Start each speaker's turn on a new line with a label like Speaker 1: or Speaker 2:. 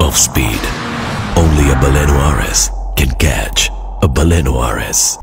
Speaker 1: of speed. Only a Baleno RS can catch a Baleno RS.